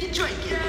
You it, drink it.